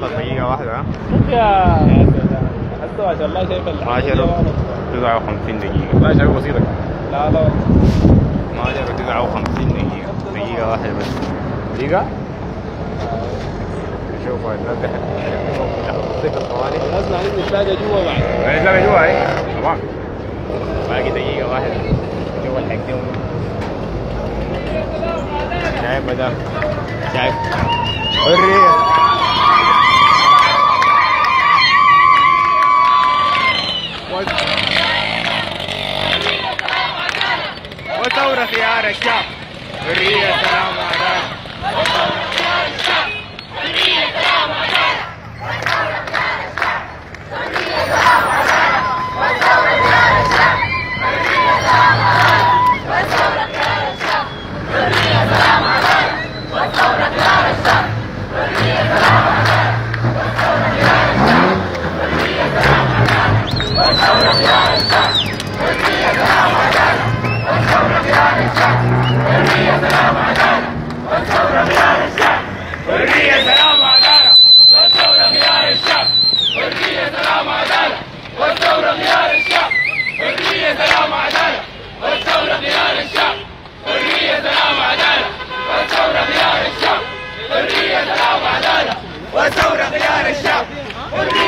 خلص دقيقة واحدة. ها يا هسه ما شاء الله شايف ما شاء 59 دقيقة. لا شايف بسيطة. لا لا. ما شاء 59 دقيقة. دقيقة واحدة بس. دقيقة؟ شوف ثواني الناس نحن نتلاقى جوا بعد. نتلاقى جوا اهي تمام. باقي دقيقة واحدة. شوف الحقتين شايف مدام شايف. وثورة في عار والثورة خيار الشعب.